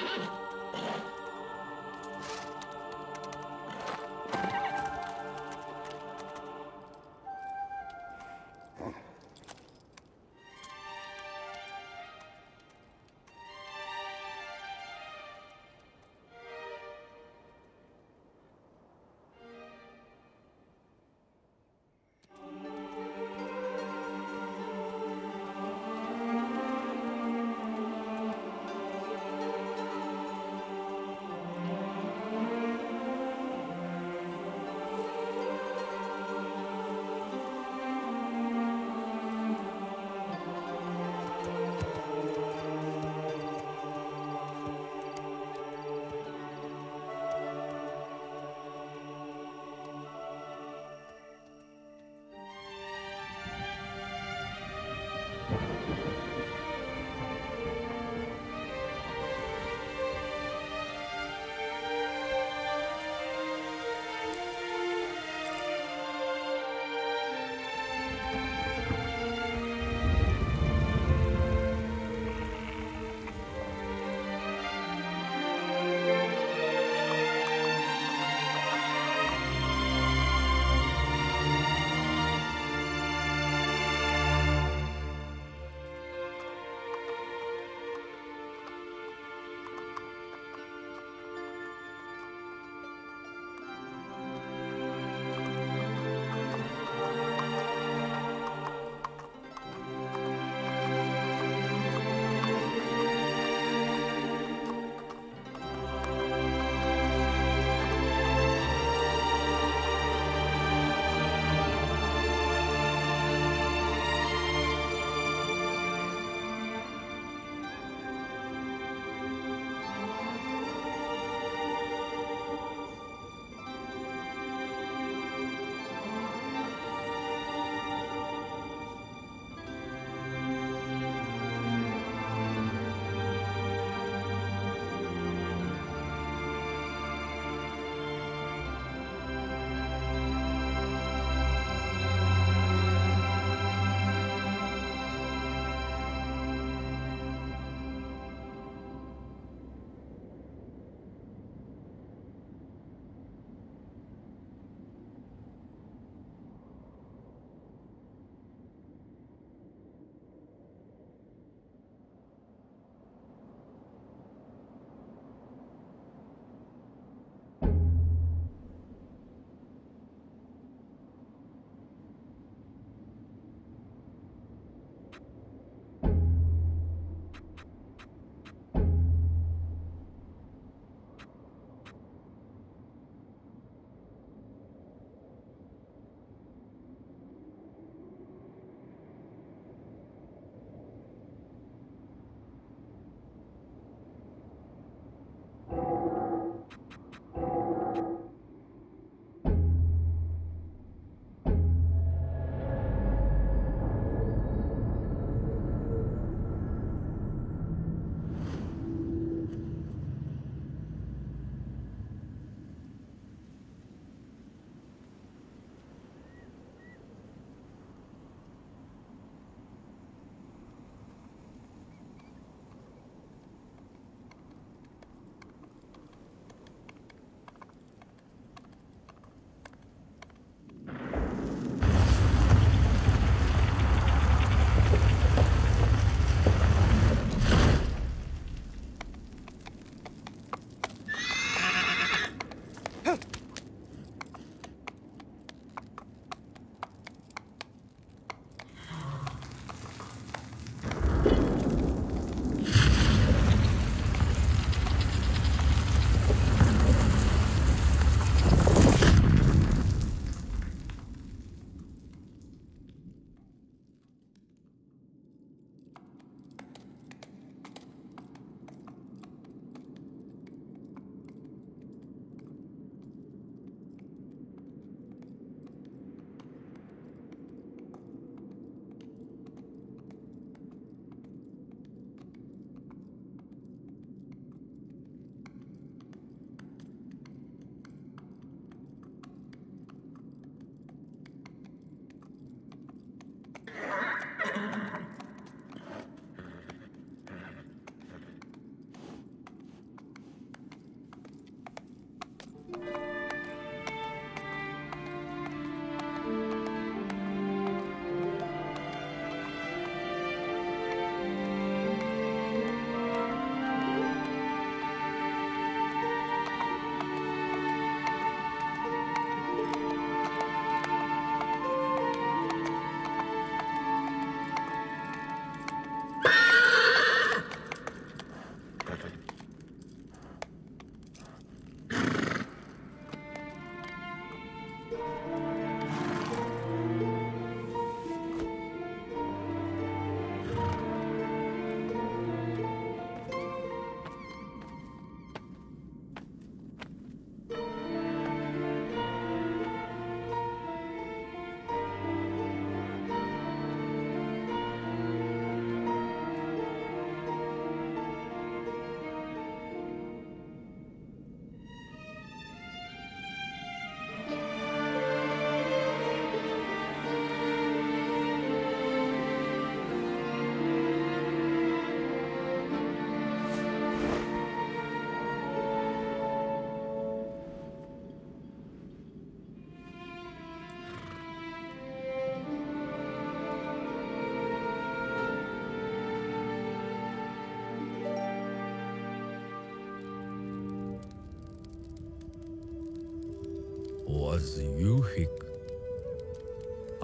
Ha ha ha!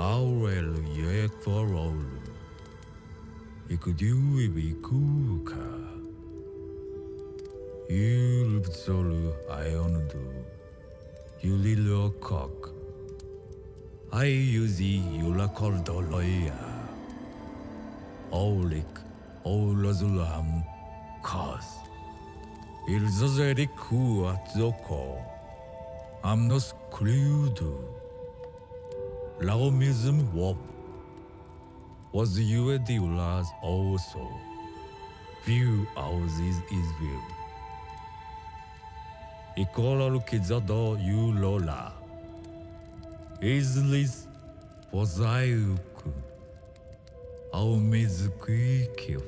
Aurel yek for all. Ikudu ibikuka. Yulbzolu iondu. Yulilo cock. I yuzi yulakordoloya. Aulik, Olazulam, Kaz. Ilzazeriku atzoko. Amnos kludu. Laomism wop. Was you the ulas also? View houses is view. Ikola kizado you lola. Islis pozaiuku. Ao mezquikio.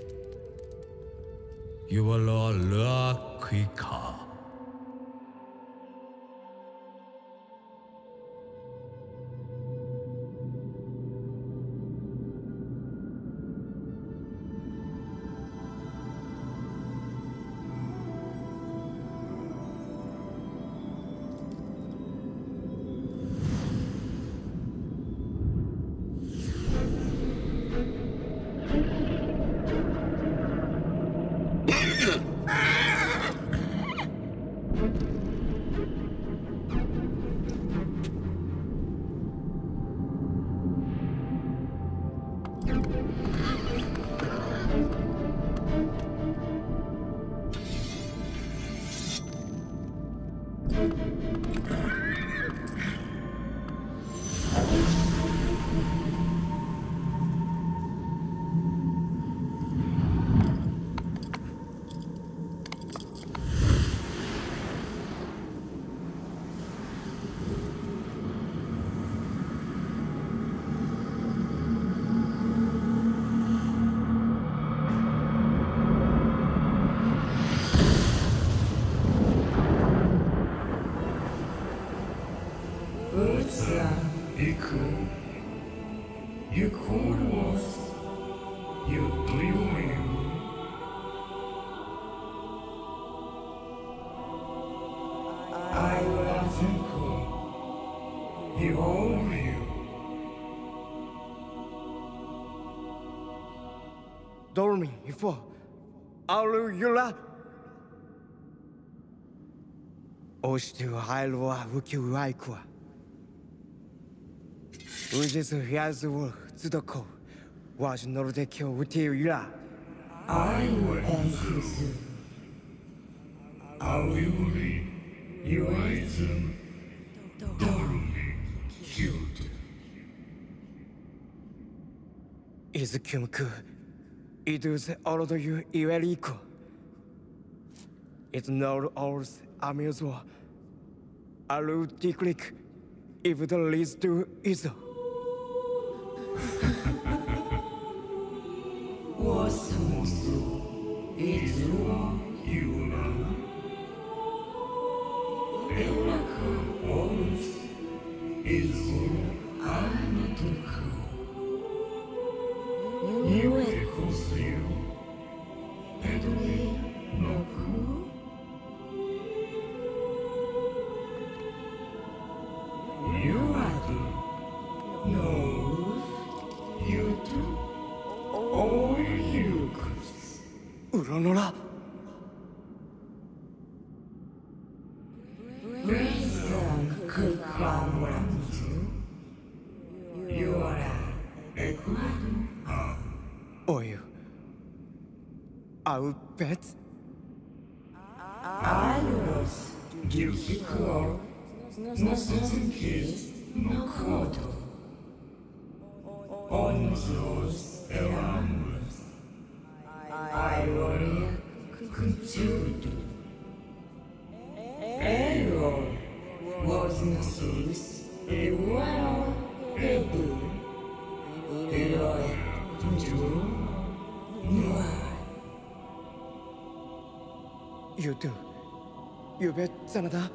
You are you own you. Dormi, ifo. Alu yula. Oshtu hailwa wuki waikwa. Ujisu hiazu tsudoko. Wash nordekyo wuti yula. I will anxious. I will you item. Dormi, Izukyumku. Iduse orodo yu iweriko. It's not ours amusement. Alu tiklik. If the leads to Izo. Wasmusu, Izuo, Yuna. Elaka, Olus, Izu, Anatuku. Yuekosu, Peduli, Noku. Yuadu, I'll bet. Alos, Yukiko, Nosunkis, Nokoto. Onzos, Elambus. Ironia, Kunchudu. Ero, was Nosus, Ewano, Ebu. You do. You bet Sanada.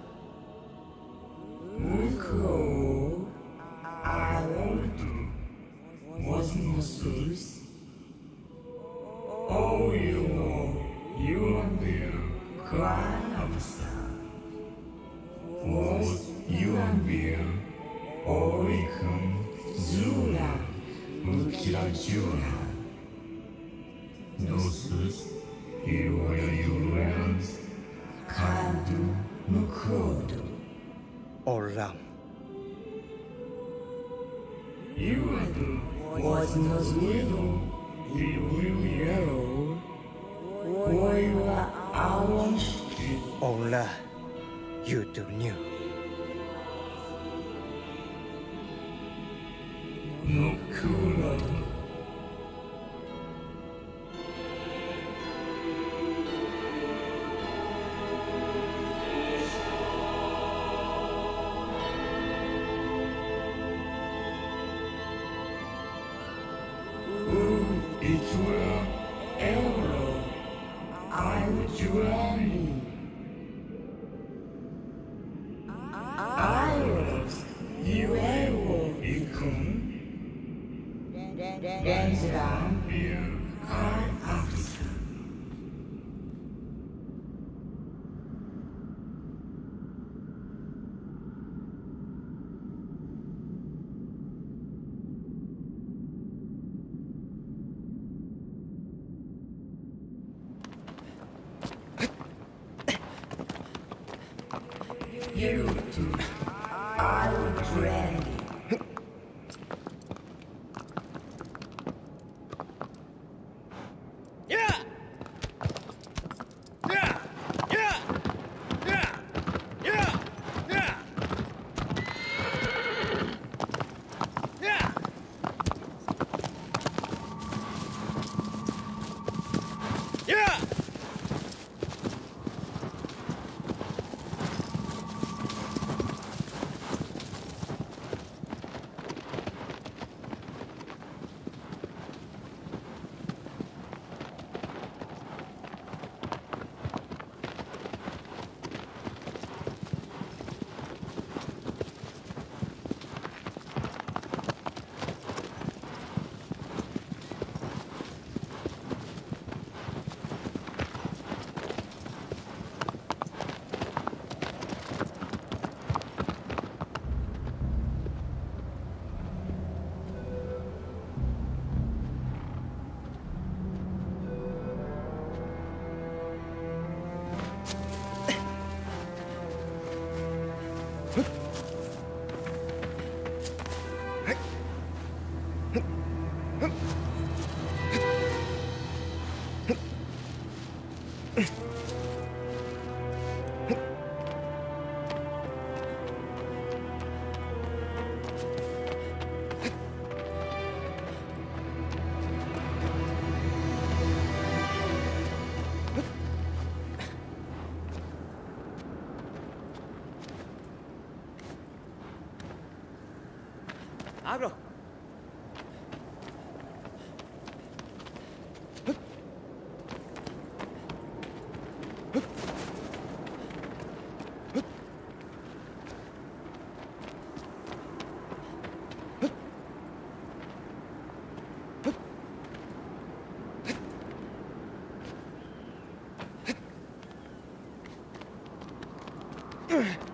Ugh.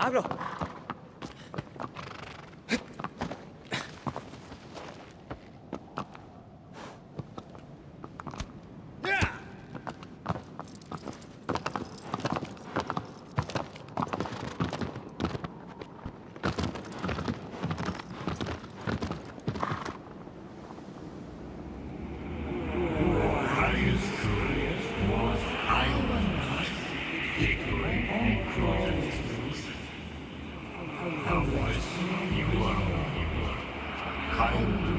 Abro. Bye.